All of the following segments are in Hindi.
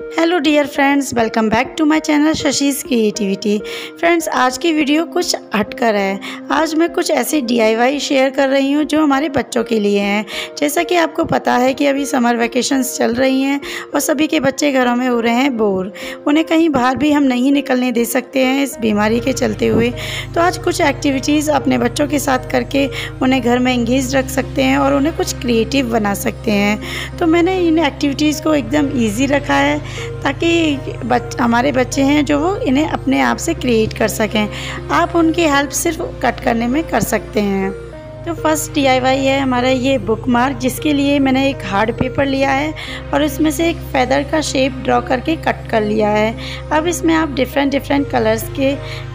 Hello dear friends welcome back to my channel Shashi's creativity friends आज की वीडियो कुछ हटकर है। आज मैं कुछ ऐसे डीआईवाई शेयर कर रही हूँ जो हमारे बच्चों के लिए हैं। जैसा कि आपको पता है कि अभी समर वैकेशंस चल रही हैं और सभी के बच्चे घरों में हो रहे हैं बोर उन्हें कहीं बाहर भी हम नहीं निकलने दे सकते हैं इस बीमारी के चलते हुए। तो आज कुछ एक्टिविटीज़ अपने बच्चों के साथ करके उन्हें घर में इंगेज रख सकते हैं और उन्हें कुछ क्रिएटिव बना सकते हैं। तो मैंने इन एक्टिविटीज़ को एकदम ईजी रखा है। ताकि बच, हमारे बच्चे हैं जो वो इन्हें अपने आप से क्रिएट कर सकें। आप उनकी हेल्प सिर्फ़ कट करने में कर सकते हैं। तो फ़र्स्ट डी है, हमारा ये बुक मार्क जिसके लिए मैंने एक हार्ड पेपर लिया है और उसमें से एक फेदर का शेप ड्रॉ करके कट कर लिया है। अब इसमें आप डिफरेंट डिफरेंट कलर्स के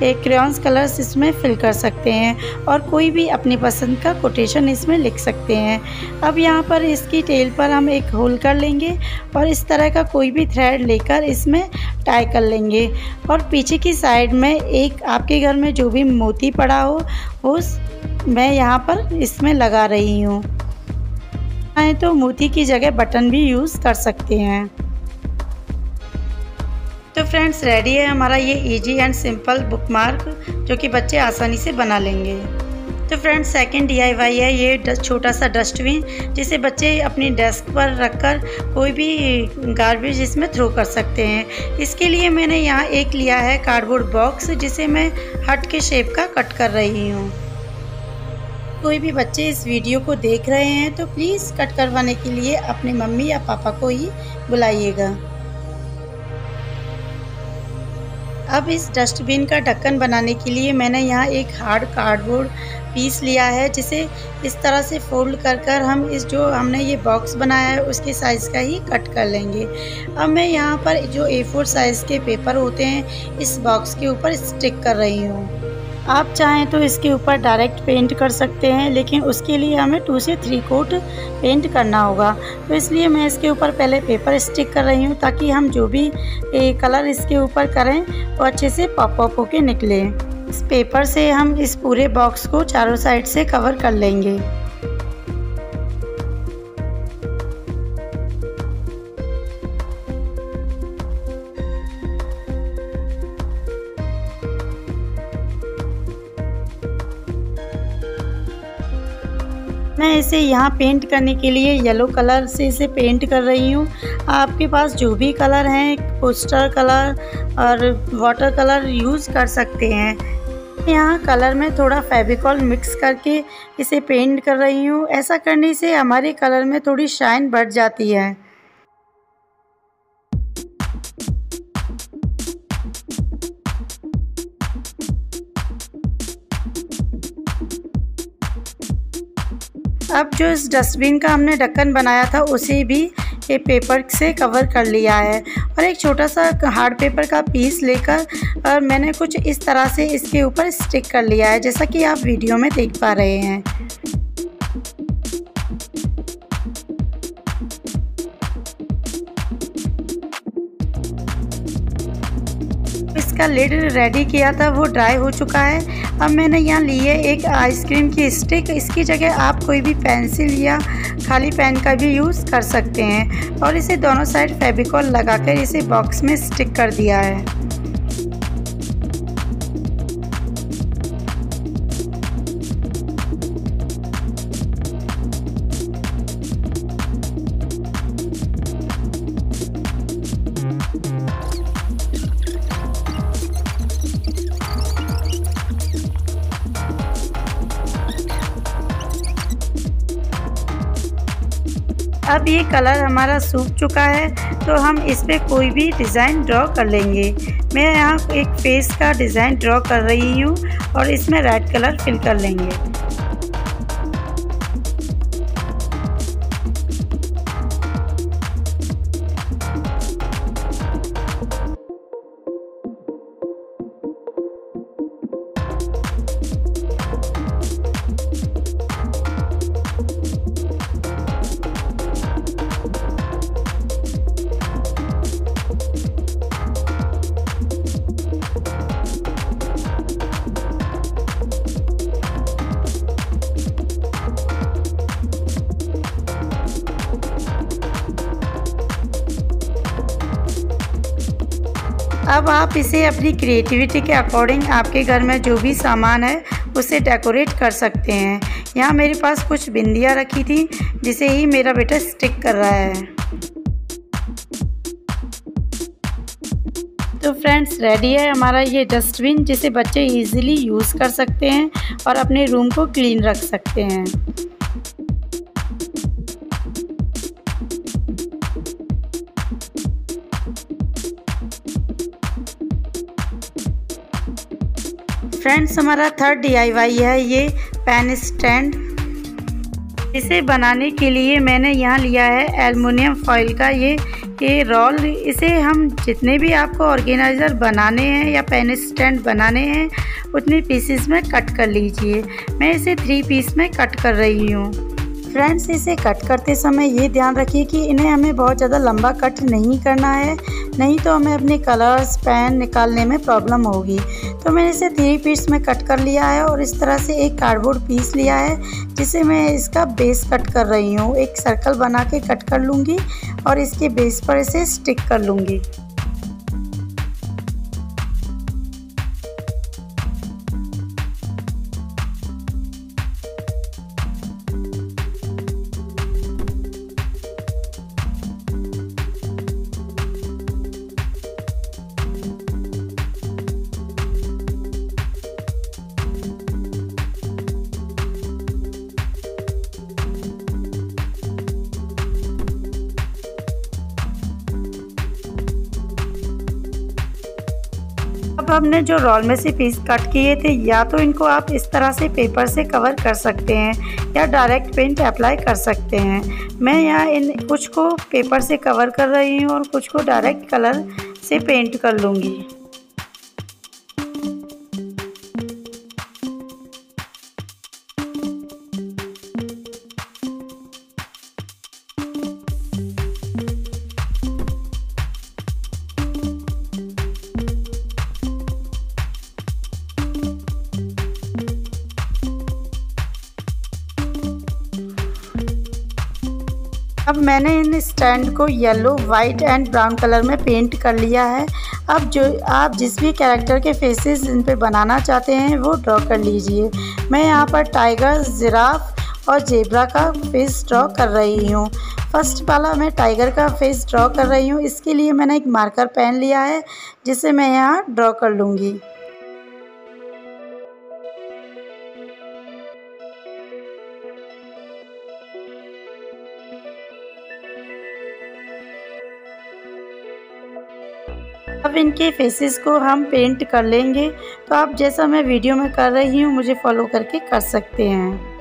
एक क्रेयॉन्स कलर्स इसमें फिल कर सकते हैं और कोई भी अपनी पसंद का कोटेशन इसमें लिख सकते हैं। अब यहाँ पर इसकी टेल पर हम एक होल कर लेंगे और इस तरह का कोई भी थ्रेड लेकर इसमें टाई कर लेंगे। और पीछे की साइड में एक आपके घर में जो भी मोती पड़ा हो, उस मैं यहाँ पर इसमें लगा रही हूँ। चाहे तो मोती की जगह बटन भी यूज़ कर सकते हैं। तो फ्रेंड्स रेडी है हमारा ये easy and simple bookmark जो कि बच्चे आसानी से बना लेंगे। तो फ्रेंड्स सेकंड डीआईवाई है, ये छोटा सा डस्टबिन जिसे बच्चे अपनी डेस्क पर रखकर कोई भी गार्बेज इसमें थ्रो कर सकते हैं। इसके लिए मैंने यहाँ एक लिया है कार्डबोर्ड बॉक्स जिसे मैं हट के शेप का कट कर रही हूँ। कोई भी बच्चे इस वीडियो को देख रहे हैं तो प्लीज़ कट करवाने के लिए अपने मम्मी या पापा को ही बुलाइएगा। अब इस डस्टबिन का ढक्कन बनाने के लिए मैंने यहाँ एक हार्ड कार्डबोर्ड पीस लिया है, जिसे इस तरह से फोल्ड कर कर हम इस जो हमने ये बॉक्स बनाया है, उसके साइज़ का ही कट कर लेंगे। अब मैं यहाँ पर जो ए फोर साइज़ के पेपर होते हैं, इस बॉक्स के ऊपर स्टिक कर रही हूँ। आप चाहें तो इसके ऊपर डायरेक्ट पेंट कर सकते हैं, लेकिन उसके लिए हमें टू से थ्री कोट पेंट करना होगा। तो इसलिए मैं इसके ऊपर पहले पेपर स्टिक कर रही हूँ, ताकि हम जो भी कलर इसके ऊपर करें, वो अच्छे से पॉप अप होके निकले। इस पेपर से हम इस पूरे बॉक्स को चारों साइड से कवर कर लेंगे। मैं इसे यहाँ पेंट करने के लिए येलो कलर से इसे पेंट कर रही हूँ। आपके पास जो भी कलर हैं पोस्टर कलर और वाटर कलर यूज़ कर सकते हैं। यहाँ कलर में थोड़ा फेविकॉल मिक्स करके इसे पेंट कर रही हूँ। ऐसा करने से हमारे कलर में थोड़ी शाइन बढ़ जाती है। अब जो इस डस्टबिन का हमने ढक्कन बनाया था, उसे भी ये पेपर से कवर कर लिया है। और एक छोटा सा हार्ड पेपर का पीस लेकर, और मैंने कुछ इस तरह से इसके ऊपर स्टिक कर लिया है, जैसा कि आप वीडियो में देख पा रहे हैं। इसका लिड रेडी किया था, वो ड्राई हो चुका है। अब मैंने यहाँ लिए एक आइसक्रीम की स्टिक। इसकी जगह आप कोई भी पेंसिल या खाली पेन का भी यूज़ कर सकते हैं। और इसे दोनों साइड फेबिकॉल लगाकर इसे बॉक्स में स्टिक कर दिया है। अब ये कलर हमारा सूख चुका है तो हम इस पर कोई भी डिज़ाइन ड्रॉ कर लेंगे। मैं यहाँ एक फेस का डिज़ाइन ड्रॉ कर रही हूँ और इसमें रेड कलर फिल कर लेंगे। अब आप इसे अपनी क्रिएटिविटी के अकॉर्डिंग आपके घर में जो भी सामान है, उसे डेकोरेट कर सकते हैं। यहाँ मेरे पास कुछ बिंदियाँ रखी थी, जिसे ही मेरा बेटा स्टिक कर रहा है। तो फ्रेंड्स रेडी है हमारा ये डस्टबिन जिसे बच्चे इजीली यूज़ कर सकते हैं और अपने रूम को क्लीन रख सकते हैं। फ्रेंड्स, हमारा थर्ड डीआईवाई है, ये पेन स्टैंड इसे बनाने के लिए मैंने यहाँ लिया है एलमिनियम फॉइल का ये ये रोल इसे हम जितने भी आपको ऑर्गेनाइज़र बनाने हैं या पेन स्टैंड बनाने हैं, उतने पीसेस में कट कर लीजिए। मैं इसे थ्री पीस में कट कर रही हूँ। फ्रेंड्स, इसे कट करते समय ये ध्यान रखिए कि इन्हें हमें बहुत ज़्यादा लंबा कट नहीं करना है। नहीं तो हमें अपने कलर्स पेन निकालने में प्रॉब्लम होगी। तो मैंने इसे थ्री पीस में कट कर लिया है और इस तरह से एक कार्डबोर्ड पीस लिया है, जिसे मैं इसका बेस कट कर रही हूँ। एक सर्कल बना के कट कर लूँगी और इसके बेस पर इसे स्टिक कर लूँगी। हमने जो रोल में से पीस कट किए थे, या तो इनको आप इस तरह से पेपर से कवर कर सकते हैं, या डायरेक्ट पेंट अप्लाई कर सकते हैं। मैं यहाँ इन कुछ को पेपर से कवर कर रही हूँ और कुछ को डायरेक्ट कलर से पेंट कर लूँगी। मैंने इन स्टैंड को yellow white and brown colour में पेंट कर लिया है। अब जो, आप जिस भी कैरेक्टर के फेसेस इन पे बनाना चाहते हैं, वो ड्रॉ कर लीजिए। मैं यहाँ पर टाइगर, ज़िराफ और जेबरा का फेस ड्रॉ कर रही हूँ। फ़र्स्ट वाला मैं टाइगर का फेस ड्रॉ कर रही हूँ। इसके लिए मैंने एक मार्कर पेन लिया है, जिसे मैं यहाँ ड्रॉ कर लूँगी। अब इनके फेसेस को हम पेंट कर लेंगे। तो आप जैसा मैं वीडियो में कर रही हूँ, मुझे फॉलो करके कर सकते हैं।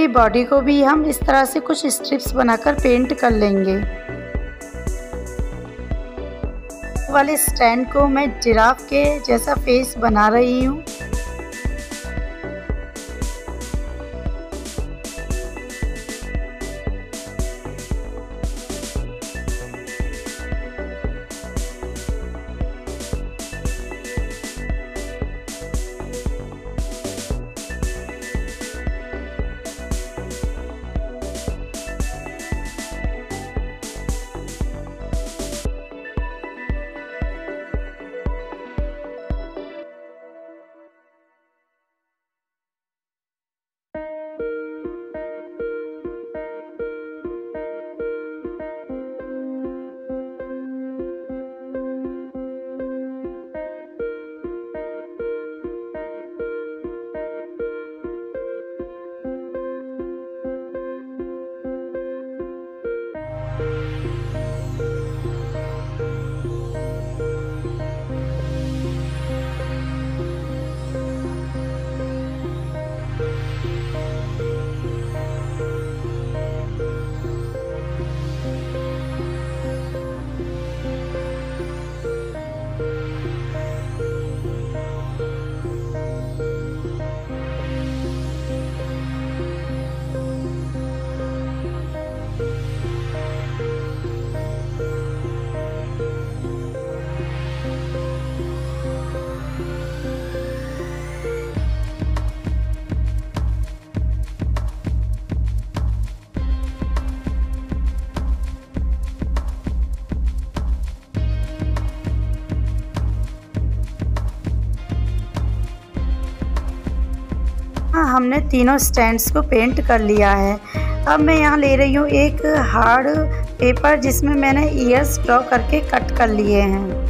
इसकी बॉडी को भी हम इस तरह से कुछ स्ट्रिप्स बनाकर पेंट कर लेंगे। वाले स्टैंड को मैं जिराफ के जैसा फेस बना रही हूँ। हमने तीनों स्टैंड्स को पेंट कर लिया है। अब मैं यहाँ ले रही हूँ एक हार्ड पेपर जिसमें मैंने ईयर्स ड्रॉ करके कट कर लिए हैं।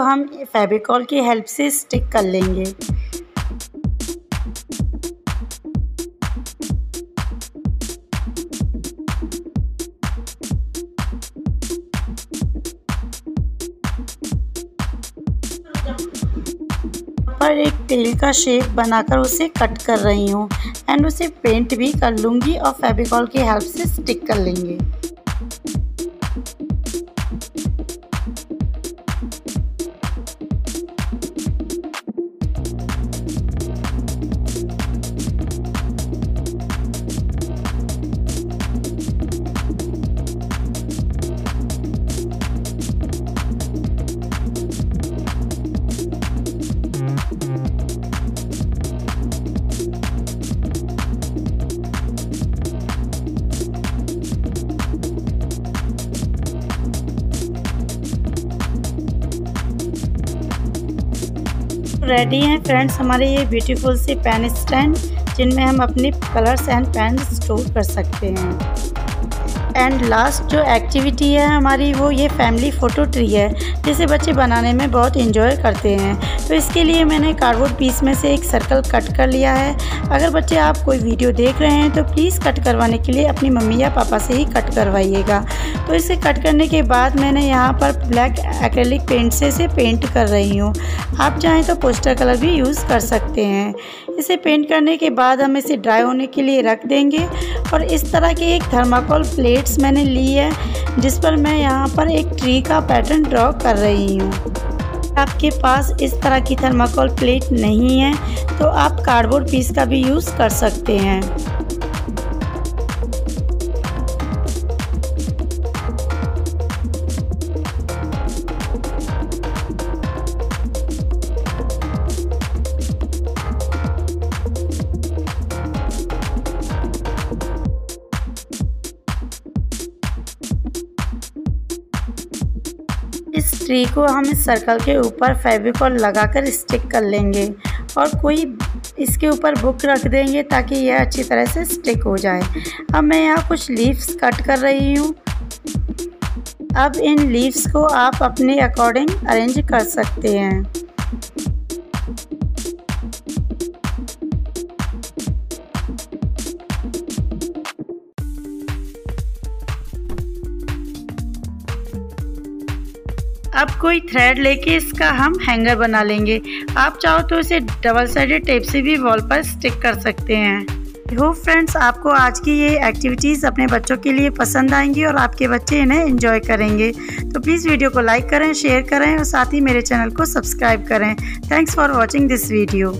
हम फेबिकॉल की हेल्प से स्टिक कर लेंगे। पर एक टेल का शेप बनाकर उसे कट कर रही हूँ। एंड उसे पेंट भी कर लूँगी और फेबिकॉल की हेल्प से स्टिक कर लेंगे। रेडी हैं। फ्रेंड्स, हमारे ये ब्यूटीफुल सी पेन स्टैंड जिनमें हम अपने कलर्स एंड पेन स्टोर कर सकते हैं। एंड लास्ट जो एक्टिविटी है हमारी वो ये फैमिली फ़ोटो ट्री है, जिसे बच्चे बनाने में बहुत इन्जॉय करते हैं। तो इसके लिए मैंने कार्डबोर्ड पीस में से एक सर्कल कट कर लिया है। अगर बच्चे आप कोई वीडियो देख रहे हैं तो प्लीज़ कट करवाने के लिए अपनी मम्मी या पापा से ही कट करवाइएगा। तो इसे कट करने के बाद मैंने यहाँ पर ब्लैक एक्रेलिक पेंट से इसे पेंट कर रही हूँ। आप चाहें तो पोस्टर कलर भी यूज़ कर सकते हैं। इसे पेंट करने के बाद हम इसे ड्राई होने के लिए रख देंगे और इस तरह की एक थर्माकोल प्लेट्स मैंने ली है, जिस पर मैं यहाँ पर एक ट्री का पैटर्न ड्रॉ कर रही हूँ। आपके पास इस तरह की थर्माकोल प्लेट नहीं है तो आप कार्डबोर्ड पीस का भी यूज़ कर सकते हैं। ट्री को हम इस सर्कल के ऊपर फेविकॉल लगाकर स्टिक कर लेंगे और कोई इसके ऊपर बुक रख देंगे ताकि यह अच्छी तरह से स्टिक हो जाए। अब मैं यहाँ कुछ लीव्स कट कर रही हूँ। अब इन लीव्स को आप अपने अकॉर्डिंग अरेंज कर सकते हैं। अब कोई थ्रेड लेके इसका हम हैंगर बना लेंगे। आप चाहो तो इसे डबल साइडेड टेप से भी वॉल पर स्टिक कर सकते हैं। हो फ्रेंड्स आपको आज की ये एक्टिविटीज़ अपने बच्चों के लिए पसंद आएँगी और आपके बच्चे इन्हें एंजॉय करेंगे। तो प्लीज़ वीडियो को लाइक करें शेयर करें और साथ ही मेरे चैनल को सब्सक्राइब करें। Thanks for watching this video